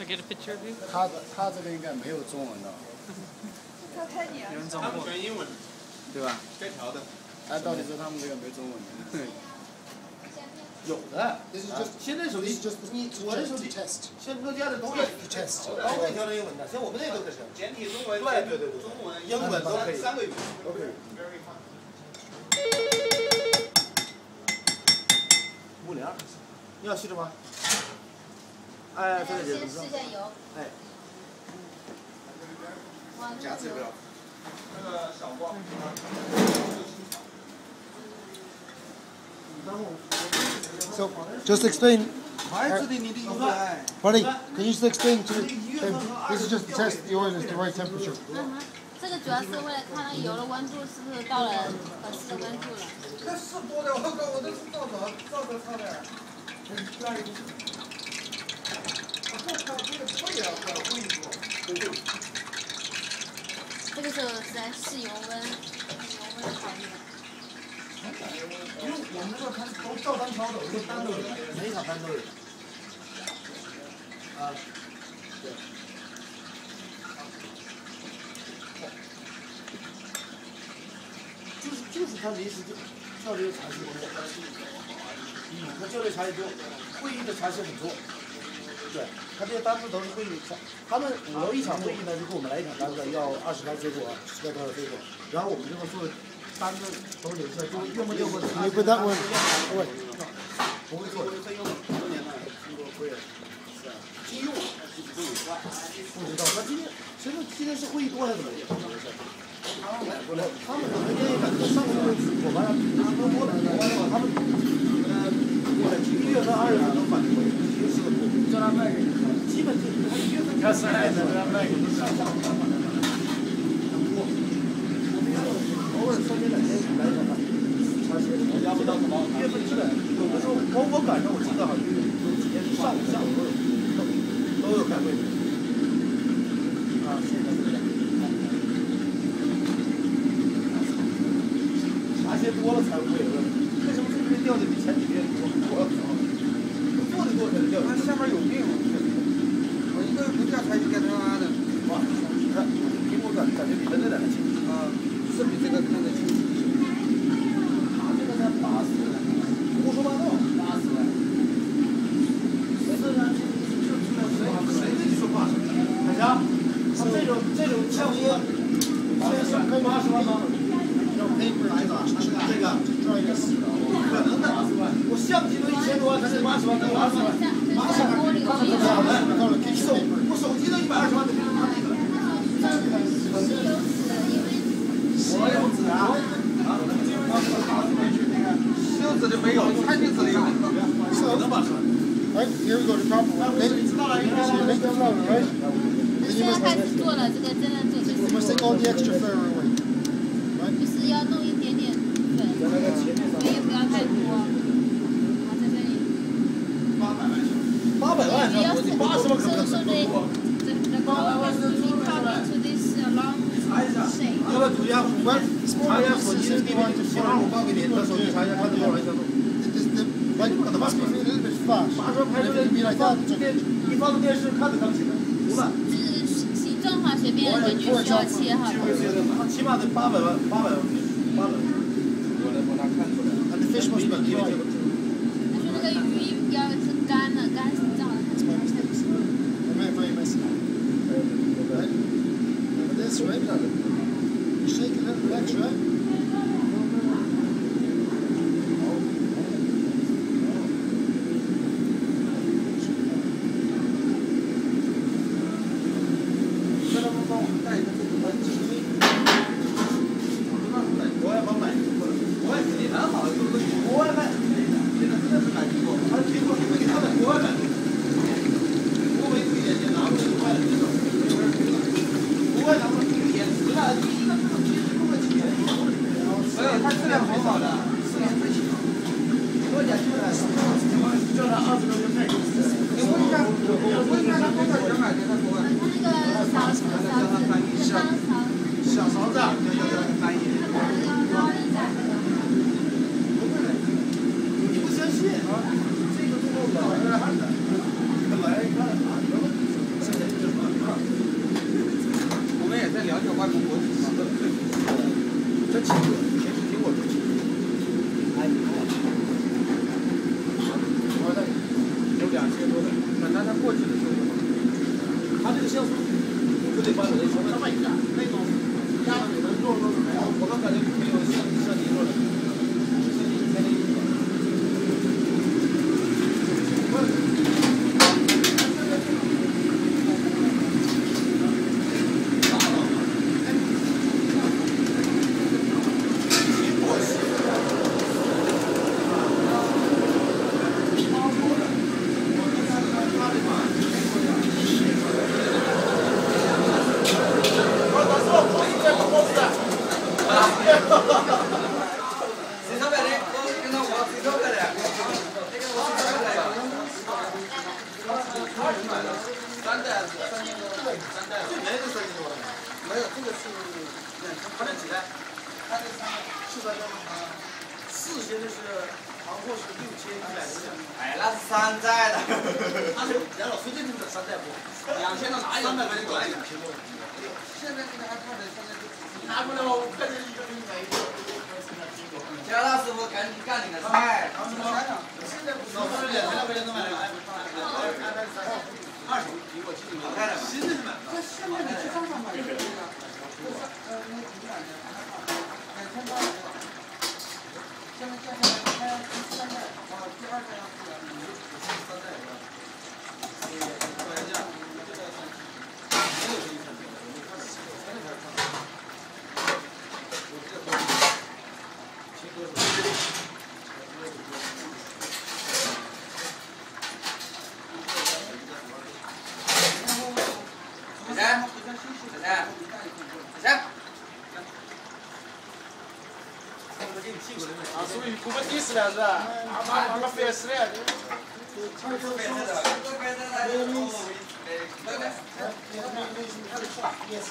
I get a picture of you? 他的他这个应该没有中文的，他拍你啊！他们全英文，对吧？该调的。哎，到底是他们这个没中文的？有的现在手机你我的手机.像诺基亚的都有都可以调成英文的，像我们那个都可以。简体中文，对对对对，中文、英文都可以，三个语言。都可以。五零二，你要吸着吗？哎，这个姐，先试一下油。哎，哇，夹子不要。那个小光。 So just explain, 孩子的你的油菜， buddy. Can you just explain to him? This is just to test the oil is the right temperature. 嗯哼，这个主要是为了看那个油的温度是不是到了合适的温度了。这是多的，我靠，我这是照着照着抄的。 这个时候是在试油温，油温考虑。因为我们这个看都照单挑的，我们单都有，每一场单都有。啊，对。就是就是他临时就教练茶席多，嗯，他教练茶席多，会议的茶席很多。对，他这些单子都是会议，他们五楼一场会议呢，就给我们来一场单子，要二十单水果，十个多少水果，然后我们就会做单子都留下，就用不用过的。Can you put that one away? 不会做的。这用多年了，经过会，是啊，经用自己都有关。不知道，那今天谁说今天是会议多还是怎么的？他们买过来，他们可能愿意感觉上个月我们多多的，他们呃，一月份、二月份都反馈，平时的多，叫他卖给你，基本就是他一月份开始卖的，他卖给你上下很多。偶尔三天两天来一场吧，而且我要不到什么，一月份基本有的时候我我赶上我记得好像有几天上午下午都有，都有开会。啊，现在这个样。茶叶多了才会有问题，为什么这个月掉的比前几个月多？我操！做的多才掉的。他下面有病，我一个不掉才就该他妈的。哇，你看苹果感感觉比真的两个轻。啊，是比这个看得清。他这个才八十，胡说八道，八十万。谁这人就出来谁谁跟你说八十？海霞，他这种这种枪车，这是可以八十万吗？No paper to, 这个 to dry this. 不可能的，我相机都一千多万，他这八十万，他八十万，这是玻璃机。手我手机都一百二十万，都变成他这个。我有纸啊。袖子的没有，穿进子的有。Right, here we go, the proper one. Then, so you make them louder, right? 现在开始做了，这个真的做，就是要弄一点点粉，所以不要太多。他在这里。八百万，八百万，你八十万可能都收的。八百万是出八百万。哎呀，要不要主任副官查一下手机的定位，发个红包给你？把手机查一下，看多少像素？那那把，你放电视看着刚起来。五万。正好随便。起码得八百万，八百万，八百万。我来帮他看出来。他说那个鱼要是干了，干是正好看出来才行。我们也放一百四。来，我们这是外边的。Shake a little extra. 质量好好的，四年之前，多讲究的，叫他二十多天派。你问一下，你问一下他这个。他那个小勺子，小小勺子，要要要，便宜。他那个要高一点，不会的，你不相信啊？这个多高啊？看看，我们也在了解外国国市场的这个这几。那个稍微慢一点，那种压的能弱弱的没有，我们感觉没有像像你说的，没有，这个是它的几代？它的四代四现在是行货是六千一百多两。哎，那是山寨的。他是杨老师这种的山寨货，两千到哪有？三百块钱搞两千多。现在这个 iPad 现在就拿过来吧，我看见一个给你买一个。叫那师傅赶紧干你的菜。现在不是两千块钱都买了二手我看了。Hükümet iyisiniz ha. Ama ama fesre yani. Yes.